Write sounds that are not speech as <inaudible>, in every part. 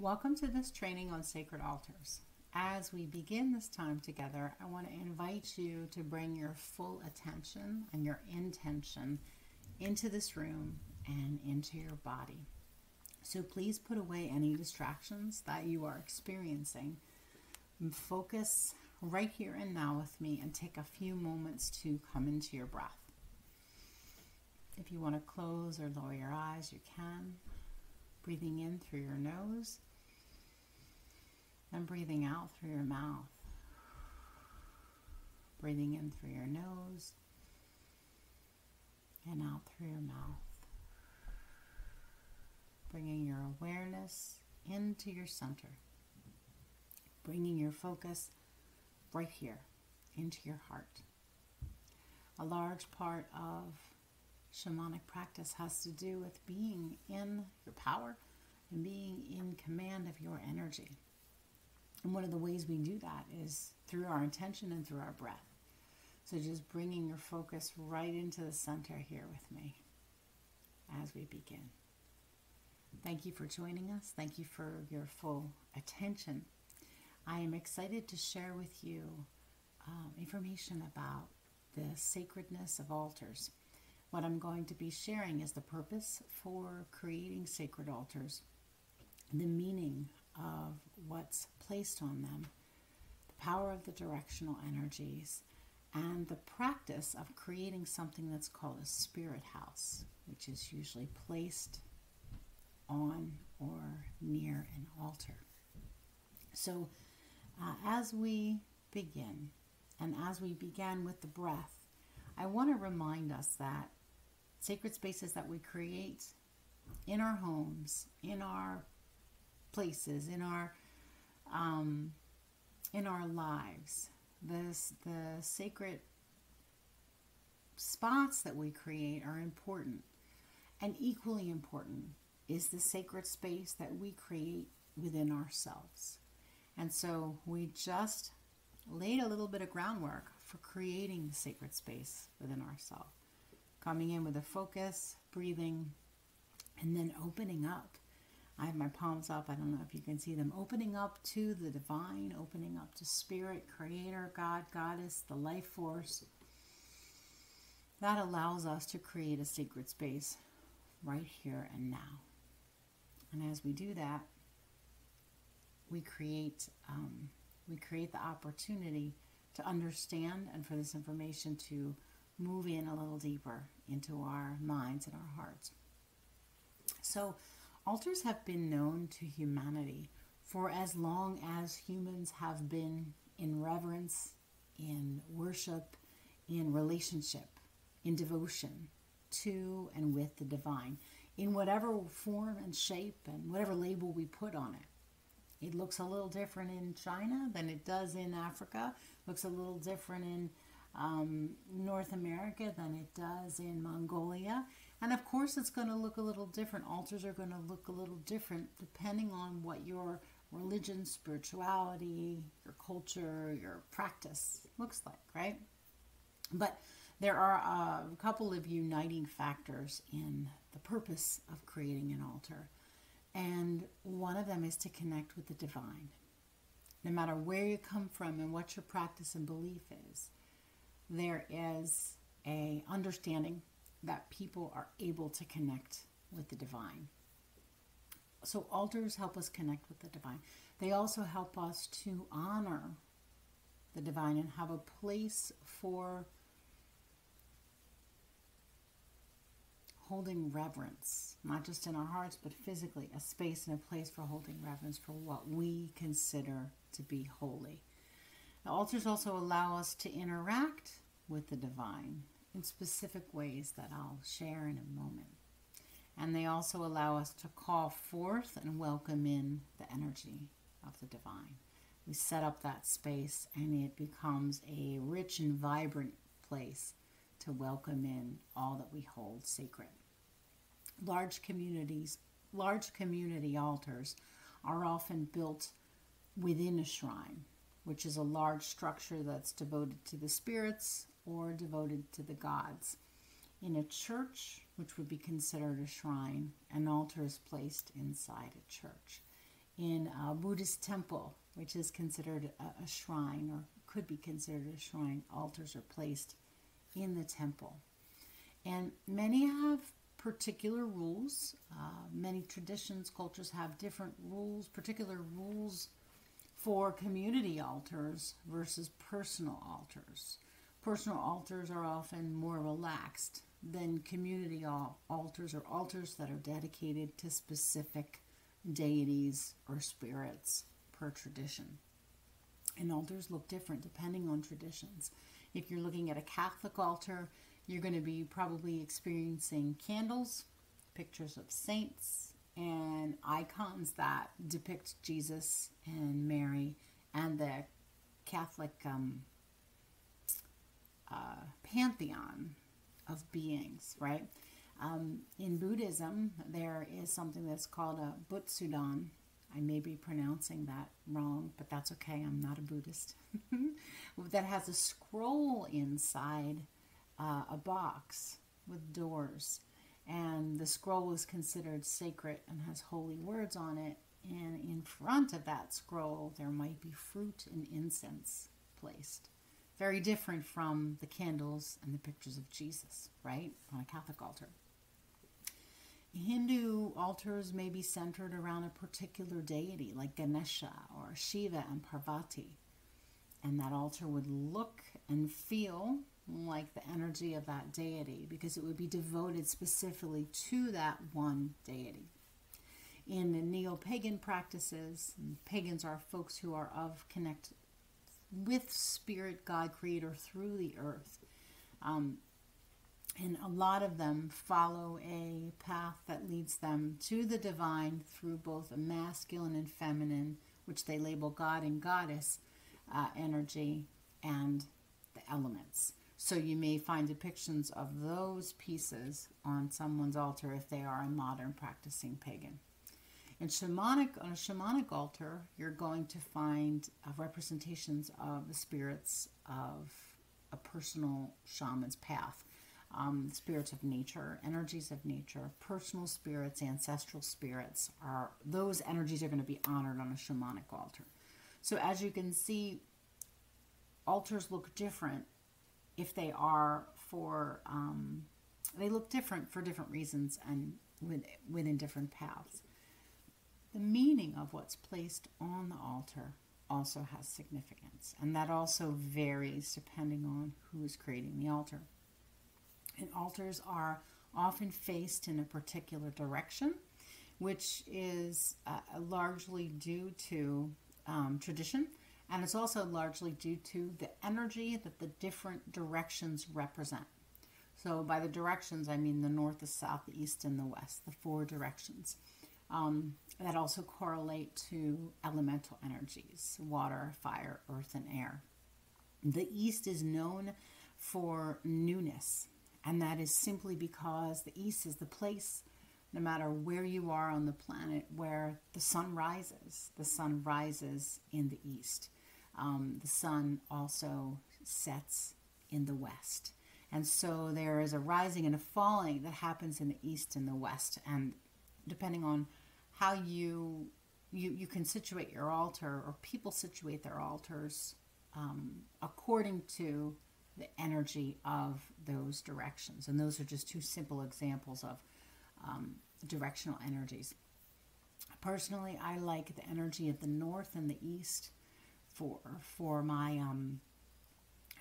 Welcome to this training on sacred altars. As we begin this time together, I want to invite you to bring your full attention and your intention into this room and into your body. So please put away any distractions that you are experiencing. Focus right here and now with me and take a few moments to come into your breath. If you want to close or lower your eyes, you can. Breathing in through your nose and breathing out through your mouth. Breathing in through your nose and out through your mouth. Bringing your awareness into your center. Bringing your focus right here into your heart. A large part of shamanic practice has to do with being in your power and being in command of your energy. And one of the ways we do that is through our intention and through our breath. So just bringing your focus right into the center here with me as we begin. Thank you for joining us. Thank you for your full attention. I am excited to share with you um, information about the sacredness of altars. What I'm going to be sharing is the purpose for creating sacred altars, the meaning of what's placed on them, the power of the directional energies, and the practice of creating something that's called a spirit house, which is usually placed on or near an altar. So, uh, as we begin, and as we began with the breath, I want to remind us that sacred spaces that we create in our homes, in our places, in our um, in our lives, this the sacred spots that we create are important, and equally important is the sacred space that we create within ourselves. And so we just laid a little bit of groundwork for creating the sacred space within ourselves. Coming in with a focus, breathing, and then opening up. I have my palms up. I don't know if you can see them. Opening up to the divine, opening up to spirit, creator, God, goddess, the life force. That allows us to create a sacred space right here and now. And as we do that, we create um, we create the opportunity to understand and for this information to move in a little deeper into our minds and our hearts. So, altars have been known to humanity for as long as humans have been in reverence, in worship, in relationship, in devotion to and with the divine, in whatever form and shape and whatever label we put on it. It looks a little different in China than it does in Africa. Looks a little different in um, North America than it does in Mongolia. And of course, it's going to look a little different. Altars are going to look a little different depending on what your religion, spirituality, your culture, your practice looks like, right? But there are a couple of uniting factors in the purpose of creating an altar. And one of them is to connect with the divine. No matter where you come from and what your practice and belief is, there is a understanding that people are able to connect with the divine. So altars help us connect with the divine. They also help us to honor the divine and have a place for holding reverence, not just in our hearts, but physically, a space and a place for holding reverence for what we consider to be holy. The altars also allow us to interact with the divine in specific ways that I'll share in a moment. And they also allow us to call forth and welcome in the energy of the divine. We set up that space and it becomes a rich and vibrant place to welcome in all that we hold sacred large communities, large community altars are often built within a shrine, which is a large structure that's devoted to the spirits or devoted to the gods. In a church, which would be considered a shrine, an altar is placed inside a church. in a Buddhist temple, which is considered a, a shrine or could be considered a shrine, altars are placed in the temple. And many have particular rules. Uh, many traditions, cultures have different rules, particular rules for community altars versus personal altars. Personal altars are often more relaxed than community altars or altars that are dedicated to specific deities or spirits per tradition. And altars look different depending on traditions. If you're looking at a Catholic altar, you're going to be probably experiencing candles, pictures of saints, and icons that depict Jesus and Mary and the Catholic um, uh, pantheon of beings, right? Um, in Buddhism, there is something that's called a Butsudan. I may be pronouncing that wrong, but that's okay. I'm not a Buddhist. <laughs> that has a scroll inside uh, a box with doors. And the scroll is considered sacred and has holy words on it. And in front of that scroll, there might be fruit and incense placed. Very different from the candles and the pictures of Jesus, right? On a Catholic altar. Hindu altars may be centered around a particular deity like Ganesha or Shiva and Parvati. And that altar would look and feel like the energy of that deity because it would be devoted specifically to that one deity. In the neo pagan practices, pagans are folks who are of connect with spirit, God, creator through the earth. Um, and a lot of them follow a path that leads them to the divine through both a masculine and feminine, which they label God and goddess uh, energy, and the elements. So you may find depictions of those pieces on someone's altar if they are a modern practicing pagan. In shamanic, on a shamanic altar, you're going to find uh, representations of the spirits of a personal shaman's path. Um, spirits of nature, energies of nature, personal spirits, ancestral spirits are those energies are going to be honored on a shamanic altar. So as you can see, altars look different if they are for um, they look different for different reasons and with, within different paths. The meaning of what's placed on the altar also has significance, and that also varies depending on who is creating the altar. And altars are often faced in a particular direction, which is uh, largely due to um, tradition, and it's also largely due to the energy that the different directions represent. So, by the directions, I mean the north, the south, the east, and the west, the four directions um, that also correlate to elemental energies water, fire, earth, and air. The East is known for newness, and that is simply because the East is the place, no matter where you are on the planet, where the sun rises. The sun rises in the East. Um, the sun also sets in the West. And so there is a rising and a falling that happens in the East and the West. And depending on how you you you can situate your altar or people situate their altars um, according to the energy of those directions. And those are just two simple examples of um, directional energies. Personally i like the energy of the north and the east for for my um,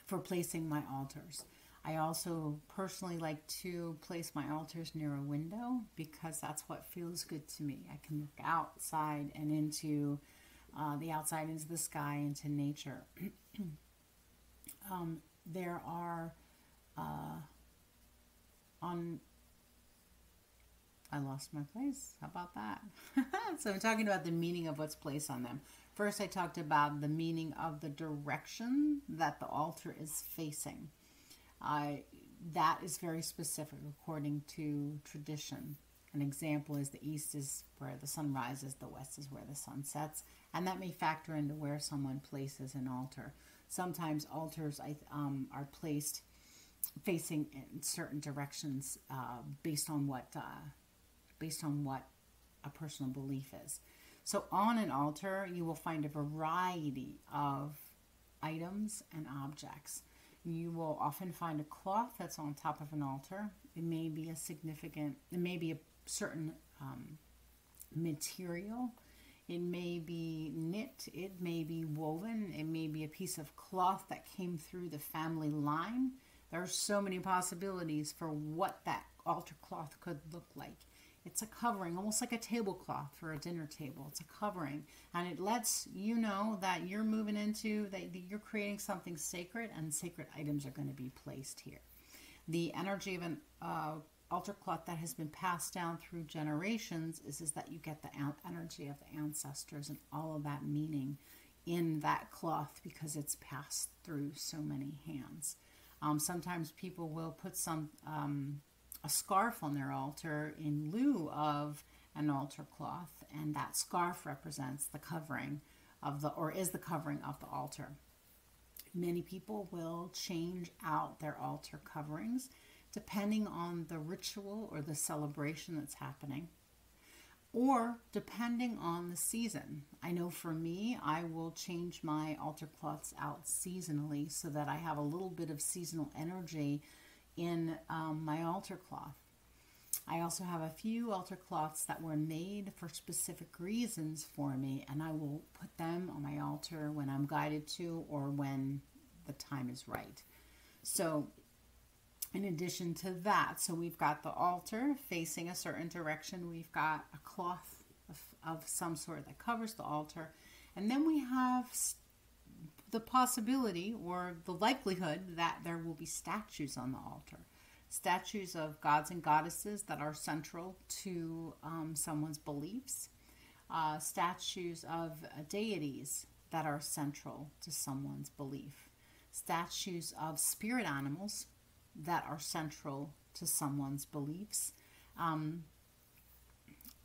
for placing my altars I also personally like to place my altars near a window because that's what feels good to me. I can look outside and into uh, the outside, into the sky, into nature. <clears throat> um, there are uh, on. I lost my place. How about that? <laughs> so I'm talking about the meaning of what's placed on them. First, I talked about the meaning of the direction that the altar is facing. Uh, that is very specific according to tradition. An example is the east is where the sun rises, the west is where the sun sets, and that may factor into where someone places an altar. Sometimes altars um, are placed facing in certain directions uh, based on what uh, based on what a personal belief is. So, on an altar, you will find a variety of items and objects. You will often find a cloth that's on top of an altar. It may be a significant, it may be a certain um, material. It may be knit, it may be woven, it may be a piece of cloth that came through the family line. There are so many possibilities for what that altar cloth could look like. It's a covering, almost like a tablecloth for a dinner table. It's a covering, and it lets you know that you're moving into that you're creating something sacred, and sacred items are going to be placed here. The energy of an uh, altar cloth that has been passed down through generations is, is that you get the energy of the ancestors and all of that meaning in that cloth because it's passed through so many hands. Um, sometimes people will put some um, a scarf on their altar in lieu of an altar cloth, and that scarf represents the covering of the, or is the covering of the altar. Many people will change out their altar coverings depending on the ritual or the celebration that's happening, or depending on the season. I know for me, I will change my altar cloths out seasonally so that I have a little bit of seasonal energy in um, my altar cloth. I also have a few altar cloths that were made for specific reasons for me, and I will put them on my altar when I'm guided to or when the time is right. So, in addition to that, so we've got the altar facing a certain direction, we've got a cloth of, of some sort that covers the altar, and then we have the possibility or the likelihood that there will be statues on the altar. Statues of gods and goddesses that are central to um, someone's beliefs, uh, statues of deities that are central to someone's belief, statues of spirit animals that are central to someone's beliefs. Um,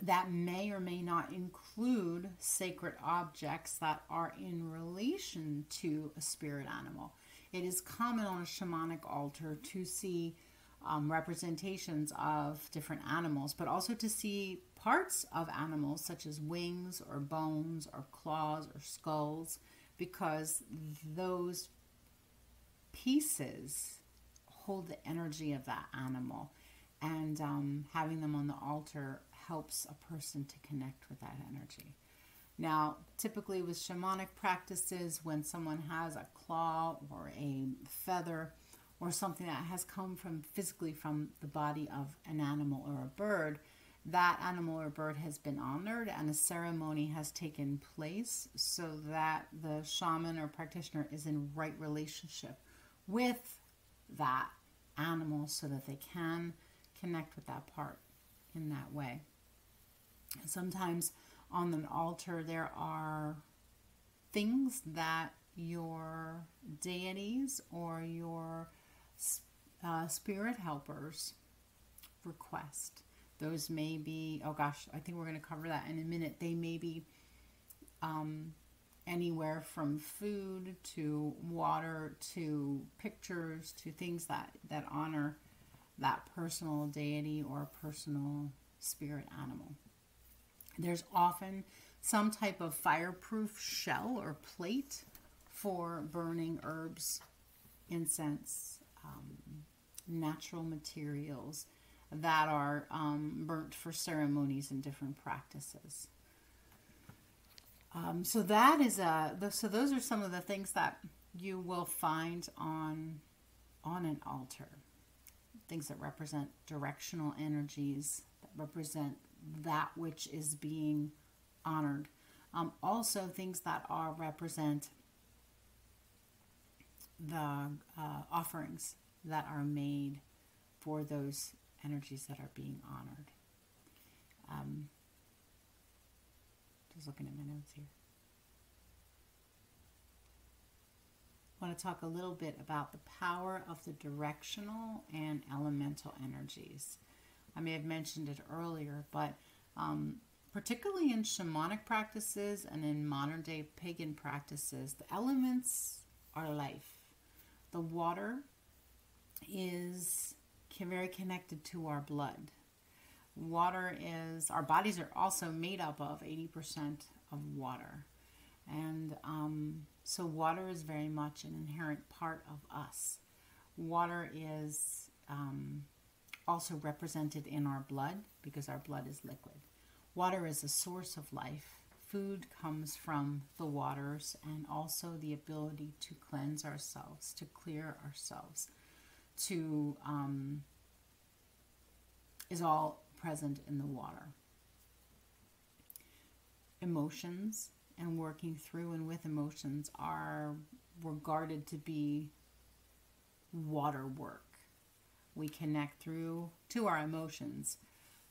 that may or may not include sacred objects that are in relation to a spirit animal. It is common on a shamanic altar to see um, representations of different animals, but also to see parts of animals such as wings or bones or claws or skulls, because those pieces hold the energy of that animal. And um, having them on the altar helps a person to connect with that energy. Now, typically with shamanic practices, when someone has a claw or a feather or something that has come from physically from the body of an animal or a bird, that animal or bird has been honored and a ceremony has taken place so that the shaman or practitioner is in right relationship with that animal so that they can connect with that part in that way. Sometimes on an altar, there are things that your deities or your uh, spirit helpers request. Those may be, oh gosh, I think we're going to cover that in a minute. They may be um, anywhere from food to water to pictures to things that, that honor that personal deity or personal spirit animal. There's often some type of fireproof shell or plate for burning herbs, incense, um, natural materials that are um, burnt for ceremonies and different practices. Um, so that is a so those are some of the things that you will find on on an altar. Things that represent directional energies, that represent that which is being honored. Um, also, things that are represent the uh, offerings that are made for those energies that are being honored. Um, just looking at my notes here. I want to talk a little bit about the power of the directional and elemental energies. I may have mentioned it earlier, but um, particularly in shamanic practices and in modern day pagan practices, the elements are life. The water is very connected to our blood. Water is, our bodies are also made up of 80% of water. And um, so, water is very much an inherent part of us. Water is um, also represented in our blood because our blood is liquid. Water is a source of life. Food comes from the waters and also the ability to cleanse ourselves, to clear ourselves, to um, is all present in the water. Emotions and working through and with emotions are regarded to be water work. We connect through to our emotions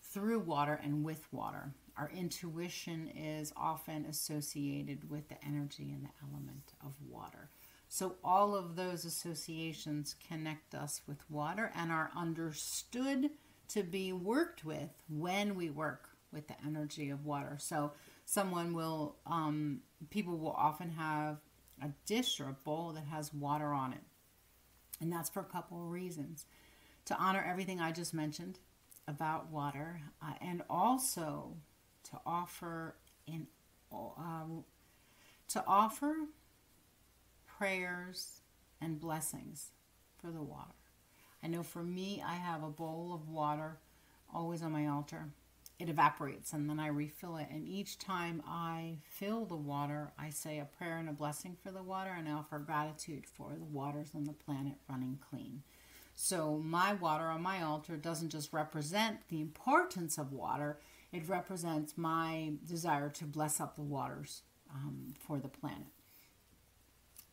through water and with water. Our intuition is often associated with the energy and the element of water. So, all of those associations connect us with water and are understood to be worked with when we work with the energy of water. So, someone will, um, people will often have a dish or a bowl that has water on it. And that's for a couple of reasons. To honor everything I just mentioned about water, uh, and also to offer in uh, to offer prayers and blessings for the water. I know for me, I have a bowl of water always on my altar. It evaporates and then I refill it. And each time I fill the water, I say a prayer and a blessing for the water and I offer gratitude for the waters on the planet running clean. So, my water on my altar doesn't just represent the importance of water, it represents my desire to bless up the waters um, for the planet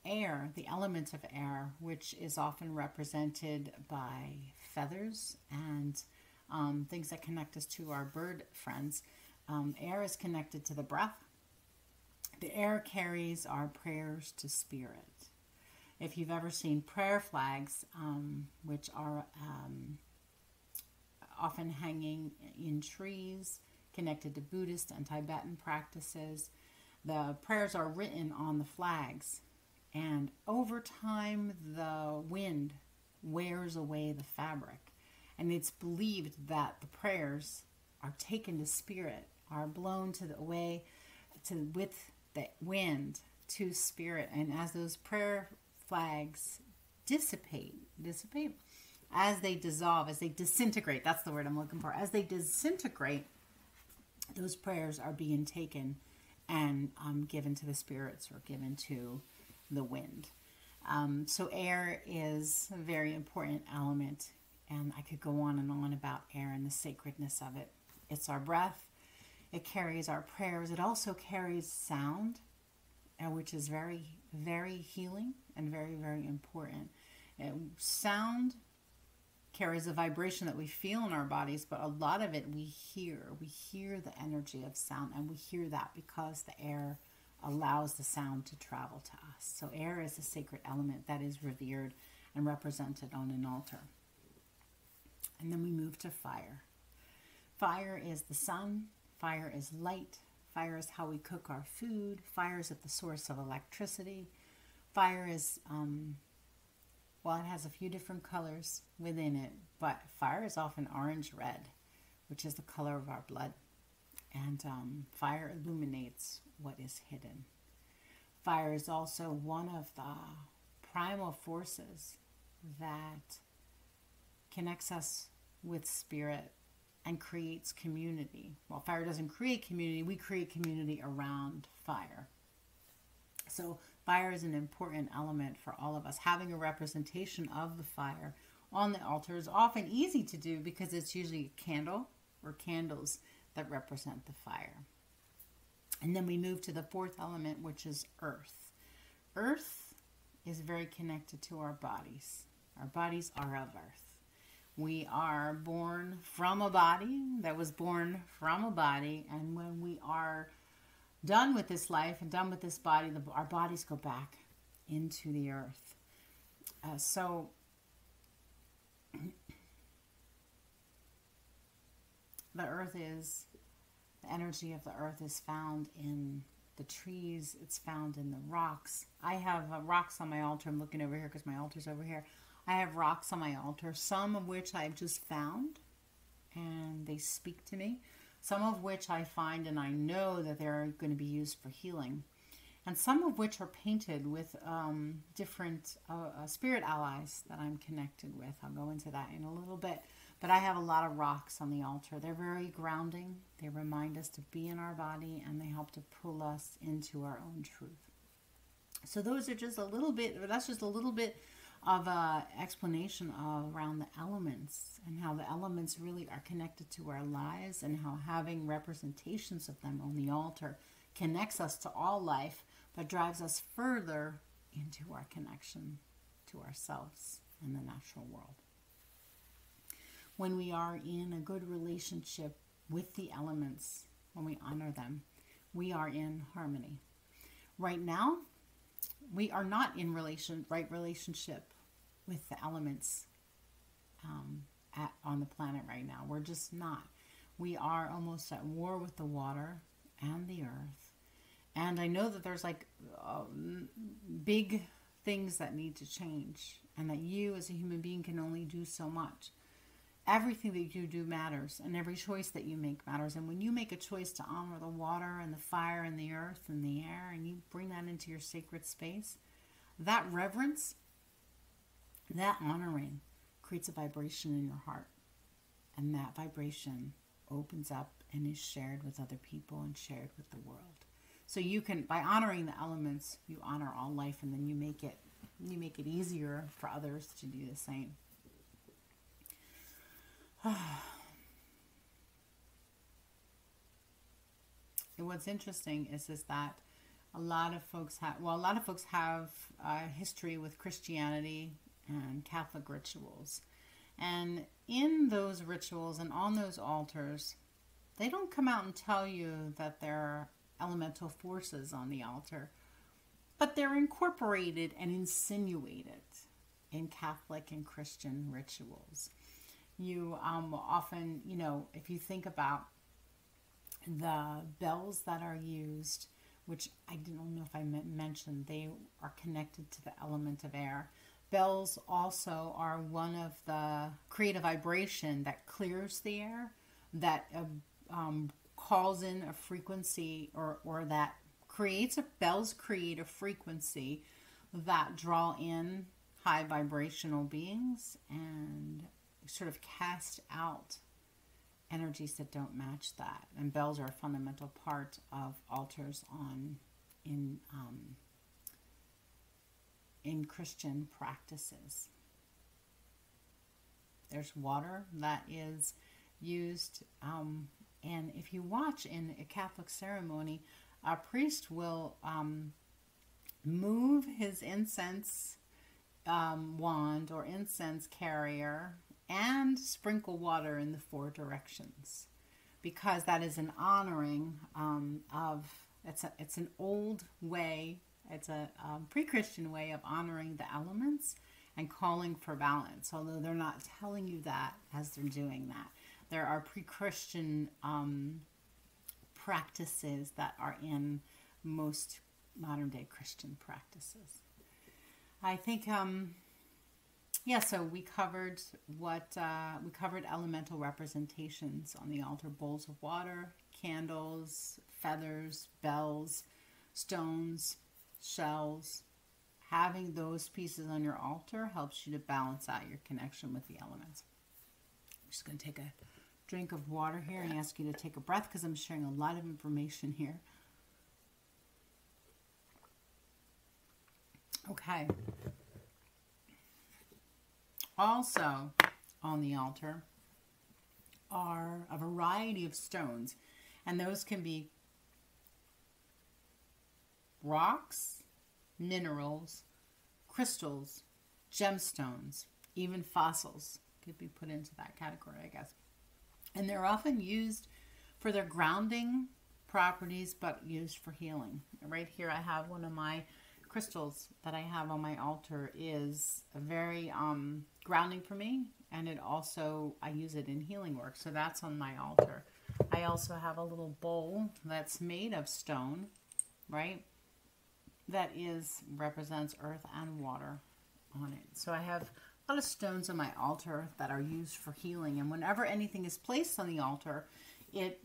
air, the element of air, which is often represented by feathers and um, things that connect us to our bird friends. Um, air is connected to the breath. The air carries our prayers to spirit. If you've ever seen prayer flags, um, which are um, often hanging in trees, connected to Buddhist and Tibetan practices, the prayers are written on the flags and over time, the wind wears away the fabric. And it's believed that the prayers are taken to spirit, are blown to the away to with the wind to spirit. And as those prayer flags dissipate, dissipate, as they dissolve, as they disintegrate, that's the word I'm looking for. As they disintegrate, those prayers are being taken and um, given to the spirits or given to the wind. Um, so, air is a very important element, and I could go on and on about air and the sacredness of it. It's our breath, it carries our prayers, it also carries sound, uh, which is very, very healing and very, very important. And sound carries a vibration that we feel in our bodies, but a lot of it we hear. We hear the energy of sound, and we hear that because the air allows the sound to travel to us. So, air is a sacred element that is revered and represented on an altar. And then we move to fire. Fire is the sun, fire is light, fire is how we cook our food, fire is at the source of electricity. Fire is, um, well, it has a few different colors within it, but fire is often orange red, which is the color of our blood. And um, fire illuminates what is hidden. Fire is also one of the primal forces that connects us with spirit and creates community. While fire doesn't create community, we create community around fire. So, fire is an important element for all of us. Having a representation of the fire on the altar is often easy to do because it's usually a candle or candles that represent the fire. And then we move to the fourth element, which is earth. Earth is very connected to our bodies. Our bodies are of earth. We are born from a body that was born from a body, and when we are done with this life and done with this body, the, our bodies go back into the earth. Uh, so, <clears throat> the earth is the energy of the earth is found in the trees, it's found in the rocks. I have uh, rocks on my altar. I'm looking over here because my altar's over here. I have rocks on my altar, some of which I've just found and they speak to me, some of which I find and I know that they're going to be used for healing, and some of which are painted with um, different uh, uh, spirit allies that I'm connected with. I'll go into that in a little bit. But I have a lot of rocks on the altar. They're very grounding. They remind us to be in our body and they help to pull us into our own truth. So those are just a little bit, that's just a little bit of a explanation of, around the elements and how the elements really are connected to our lives and how having representations of them on the altar connects us to all life but drives us further into our connection to ourselves and the natural world when we are in a good relationship with the elements, when we honor them, we are in harmony. Right now, we are not in relation right relationship with the elements um, at, on the planet right now. We're just not. We are almost at war with the water and the earth. And I know that there's like uh, big things that need to change, and that you as a human being can only do so much everything that you do matters and every choice that you make matters. And when you make a choice to honor the water and the fire and the earth and the air and you bring that into your sacred space that reverence that honoring creates a vibration in your heart. And that vibration opens up and is shared with other people and shared with the world. So you can by honoring the elements you honor all life and then you make it you make it easier for others to do the same and what's interesting is is that a lot of folks have well a lot of folks have a history with Christianity and Catholic rituals. And in those rituals and on those altars, they don't come out and tell you that there are elemental forces on the altar, but they're incorporated and insinuated in Catholic and Christian rituals you um, often, you know, if you think about the bells that are used, which I don't know if I mentioned, they are connected to the element of air. Bells also are one of the create a vibration that clears the air, that uh, um, calls in a frequency or, or that creates a bells create a frequency that draw in high vibrational beings and sort of cast out energies that don't match that. And bells are a fundamental part of altars on in um, in Christian practices. There's water that is used, um, and if you watch in a Catholic ceremony, a priest will um, move his incense um, wand or incense carrier and sprinkle water in the four directions because that is an honoring um, of it's a, it's an old way it's a um, pre-christian way of honoring the elements and calling for balance although they're not telling you that as they're doing that. There are pre-christian um, practices that are in most modern day christian practices. I think um, yeah, so we covered what uh, we covered elemental representations on the altar: bowls of water, candles, feathers, bells, stones, shells. Having those pieces on your altar helps you to balance out your connection with the elements. I'm just going to take a drink of water here and ask you to take a breath because I'm sharing a lot of information here. Okay. Also on the altar are a variety of stones, and those can be rocks, minerals, crystals, gemstones, even fossils could be put into that category, I guess. And they're often used for their grounding properties, but used for healing. Right here, I have one of my crystals that I have on my altar is a very um, grounding for me, and it also I use it in healing work. So that's on my altar. I also have a little bowl that's made of stone, right? That is represents earth and water on it. So I have a lot of stones on my altar that are used for healing. And whenever anything is placed on the altar, it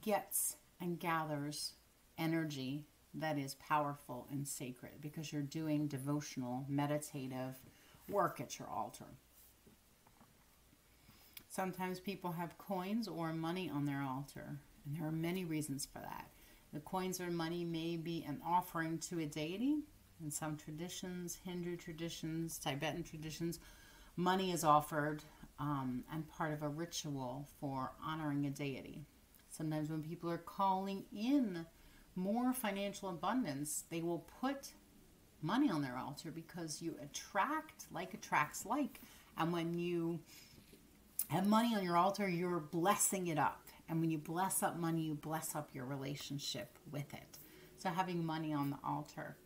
gets and gathers energy that is powerful and sacred because you're doing devotional, meditative work at your altar. Sometimes people have coins or money on their altar, and there are many reasons for that. The coins or money may be an offering to a deity. In some traditions, Hindu traditions, Tibetan traditions, money is offered um, and part of a ritual for honoring a deity. Sometimes when people are calling in more financial abundance, they will put money on their altar because you attract like attracts like. And when you have money on your altar, you're blessing it up. And when you bless up money, you bless up your relationship with it. So having money on the altar.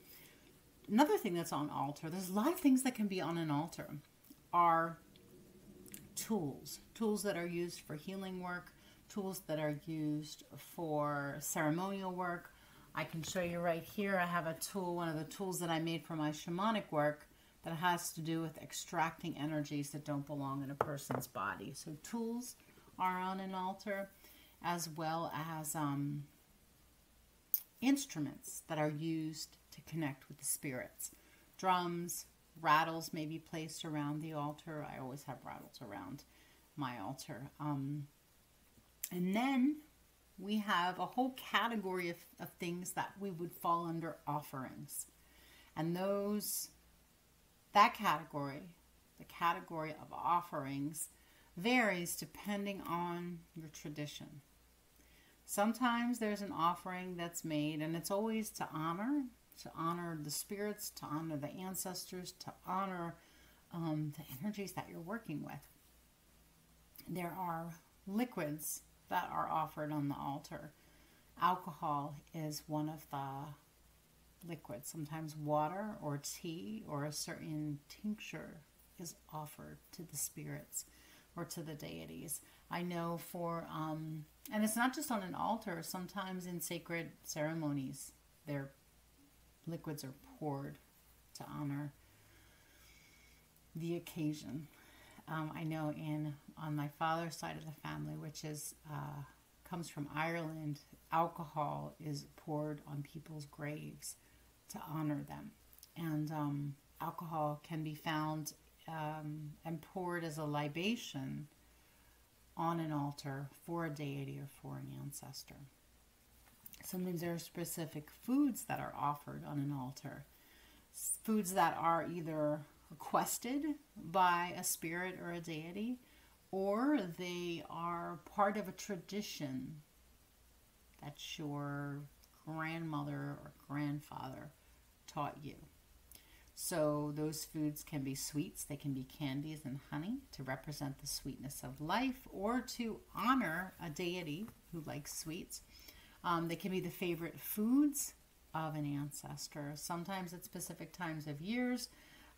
Another thing that's on altar, there's a lot of things that can be on an altar, are tools. Tools that are used for healing work, tools that are used for ceremonial work. I can show you right here. I have a tool, one of the tools that I made for my shamanic work that has to do with extracting energies that don't belong in a person's body. So tools are on an altar as well as um, instruments that are used to connect with the spirits. Drums, rattles may be placed around the altar. I always have rattles around my altar. Um, and then we have a whole category of, of things that we would fall under offerings. And those that category, the category of offerings, varies depending on your tradition. Sometimes there's an offering that's made, and it's always to honor, to honor the spirits, to honor the ancestors, to honor um, the energies that you're working with. There are liquids that are offered on the altar. Alcohol is one of the liquids. Sometimes water or tea or a certain tincture is offered to the spirits or to the deities. I know for, um, and it's not just on an altar, sometimes in sacred ceremonies, their liquids are poured to honor the occasion. Um, I know in on my father's side of the family, which is uh, comes from Ireland, alcohol is poured on people's graves to honor them. And um, alcohol can be found um, and poured as a libation on an altar for a deity or for an ancestor. Sometimes there are specific foods that are offered on an altar. Foods that are either requested by a spirit or a deity, or they are part of a tradition that your grandmother or grandfather taught you. So, those foods can be sweets, they can be candies and honey to represent the sweetness of life or to honor a deity who likes sweets. Um, they can be the favorite foods of an ancestor, sometimes at specific times of years.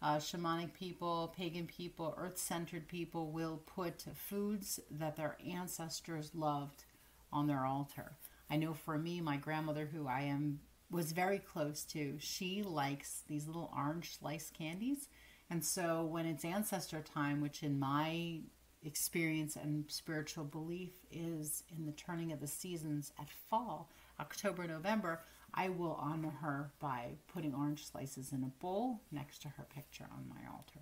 Uh, shamanic people, pagan people, earth centered people will put foods that their ancestors loved on their altar. I know for me, my grandmother, who I am was very close to, she likes these little orange slice candies. And so when it's ancestor time, which in my experience and spiritual belief is in the turning of the seasons at fall, October, November, I will honor her by putting orange slices in a bowl next to her picture on my altar.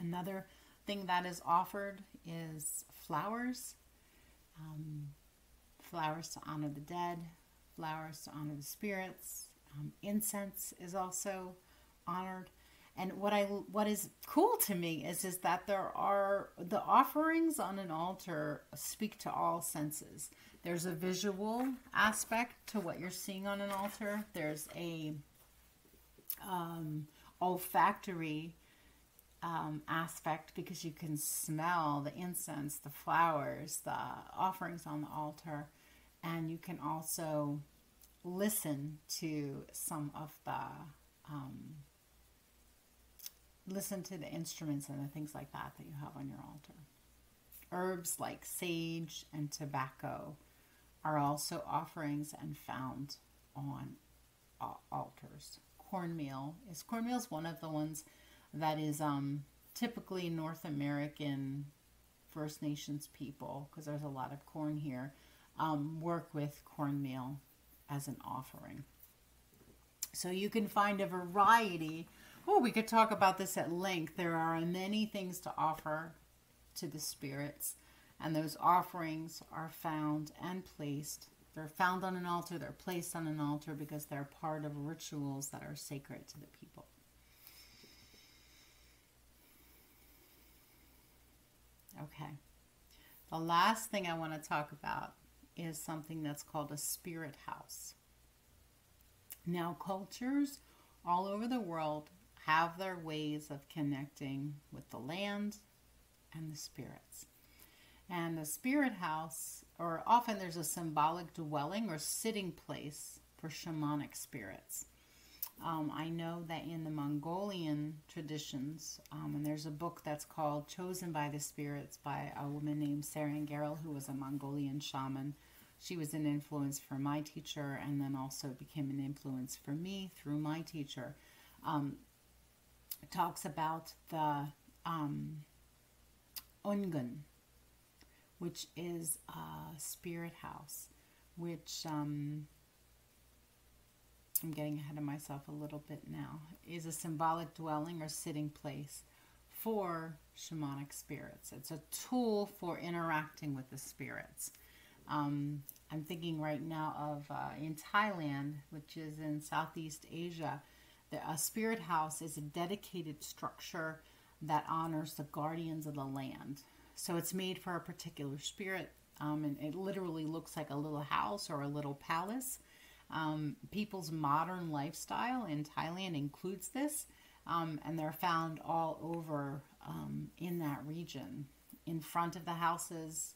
Another thing that is offered is flowers. Um, flowers to honor the dead, flowers to honor the spirits. Um, incense is also honored. And what I what is cool to me is is that there are the offerings on an altar speak to all senses. There's a visual aspect to what you're seeing on an altar. There's a um, olfactory um, aspect because you can smell the incense, the flowers, the offerings on the altar and you can also listen to some of the um, listen to the instruments and the things like that that you have on your altar. Herbs like sage and tobacco are also offerings and found on altars. Cornmeal is cornmeal is one of the ones that is um, typically North American First Nations people, because there's a lot of corn here, um, work with cornmeal as an offering. So you can find a variety. Oh, we could talk about this at length. There are many things to offer to the spirits, and those offerings are found and placed. They're found on an altar, they're placed on an altar because they're part of rituals that are sacred to the people. Okay. The last thing I want to talk about is something that's called a spirit house. Now, cultures all over the world have their ways of connecting with the land and the spirits. And the spirit house, or often there's a symbolic dwelling or sitting place for shamanic spirits. Um, I know that in the Mongolian traditions, um, and there's a book that's called Chosen by the Spirits by a woman named Sarangerel, who was a Mongolian shaman. She was an influence for my teacher and then also became an influence for me through my teacher. Um, talks about the um, Ongun, which is a spirit house, which um, I'm getting ahead of myself a little bit now, is a symbolic dwelling or sitting place for shamanic spirits. It's a tool for interacting with the spirits. Um, I'm thinking right now of uh, in Thailand, which is in Southeast Asia, a spirit house is a dedicated structure that honors the guardians of the land. So it's made for a particular spirit, um, and it literally looks like a little house or a little palace. Um, people's modern lifestyle in Thailand includes this, um, and they're found all over um, in that region. In front of the houses,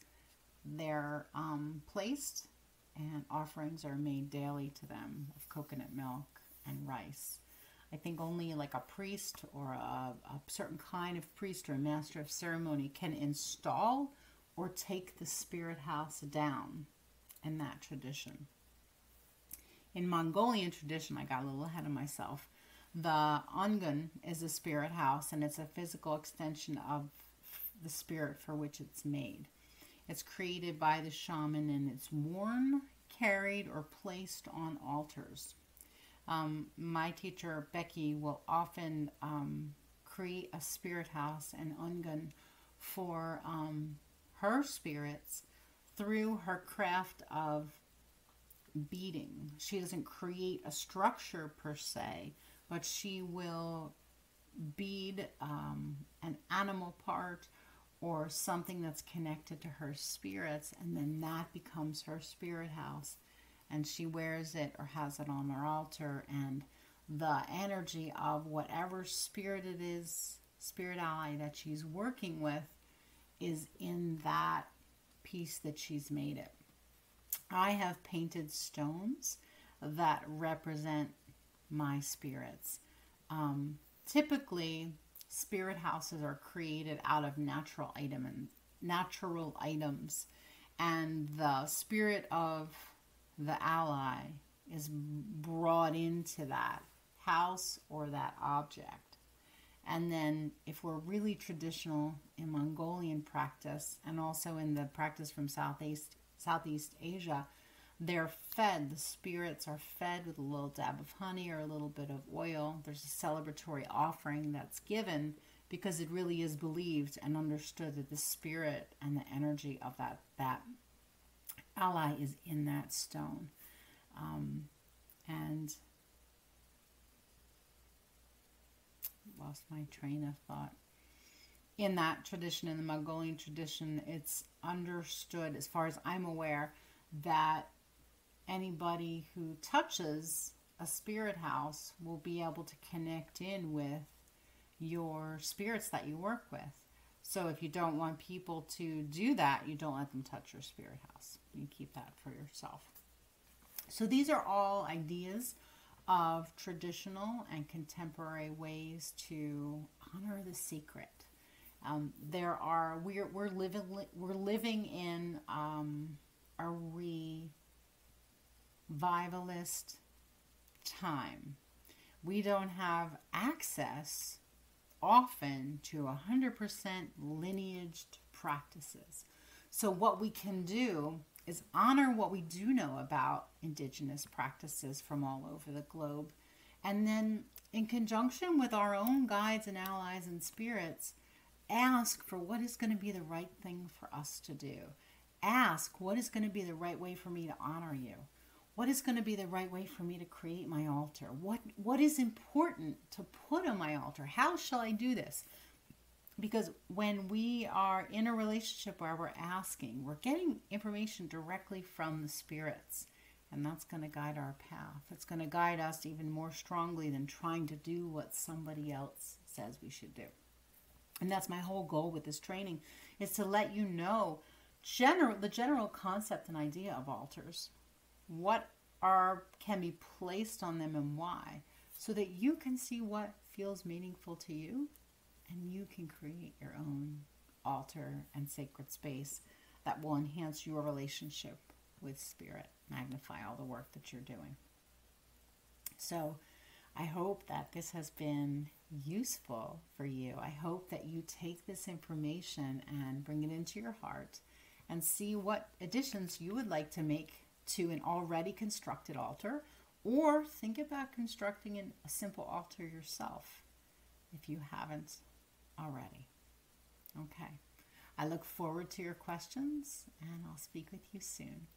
they're um, placed, and offerings are made daily to them of coconut milk and rice. I think only like a priest or a, a certain kind of priest or a master of ceremony can install or take the spirit house down in that tradition. In Mongolian tradition, I got a little ahead of myself. The Ongun is a spirit house and it's a physical extension of the spirit for which it's made. It's created by the shaman and it's worn, carried, or placed on altars. Um, my teacher, Becky, will often um, create a spirit house and Ongun for um, her spirits through her craft of beading. She doesn't create a structure per se, but she will bead um, an animal part or something that's connected to her spirits, and then that becomes her spirit house. And she wears it or has it on her altar, and the energy of whatever spirit it is, spirit ally that she's working with, is in that piece that she's made it. I have painted stones that represent my spirits. Um, typically, spirit houses are created out of natural item and natural items, and the spirit of the ally is brought into that house or that object. And then, if we're really traditional in Mongolian practice and also in the practice from Southeast Southeast Asia, they're fed, the spirits are fed with a little dab of honey or a little bit of oil. There's a celebratory offering that's given because it really is believed and understood that the spirit and the energy of that, that ally is in that stone. Um, and lost my train of thought in that tradition, in the Mongolian tradition, it's understood, as far as I'm aware, that anybody who touches a spirit house will be able to connect in with your spirits that you work with. So if you don't want people to do that, you don't let them touch your spirit house. You keep that for yourself. So these are all ideas of traditional and contemporary ways to honor the secret. Um, there are we're we're living we're living in um, a revivalist time. We don't have access often to 100% lineaged practices. So, what we can do is honor what we do know about indigenous practices from all over the globe. And then, in conjunction with our own guides and allies and spirits, ask for what is going to be the right thing for us to do. Ask what is going to be the right way for me to honor you. What is going to be the right way for me to create my altar? What what is important to put on my altar? How shall I do this? Because when we are in a relationship where we're asking, we're getting information directly from the spirits. And that's going to guide our path. It's going to guide us even more strongly than trying to do what somebody else says we should do. And that's my whole goal with this training is to let you know general the general concept and idea of altars what are can be placed on them and why so that you can see what feels meaningful to you and you can create your own altar and sacred space that will enhance your relationship with spirit magnify all the work that you're doing. So i hope that this has been useful for you. I hope that you take this information and bring it into your heart and see what additions you would like to make to an already constructed altar or think about constructing an, a simple altar yourself if you haven't already. Okay. I look forward to your questions and I'll speak with you soon.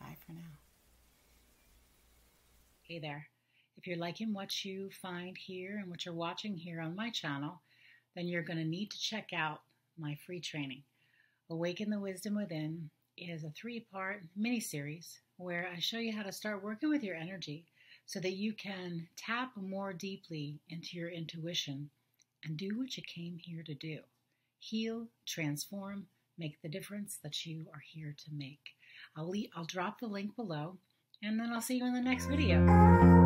Bye for now. Hey there. If you're liking what you find here and what you're watching here on my channel, then you're going to need to check out my free training. Awaken the Wisdom Within is a three part mini series where I show you how to start working with your energy so that you can tap more deeply into your intuition and do what you came here to do heal, transform, make the difference that you are here to make. I'll, I'll drop the link below and then I'll see you in the next video.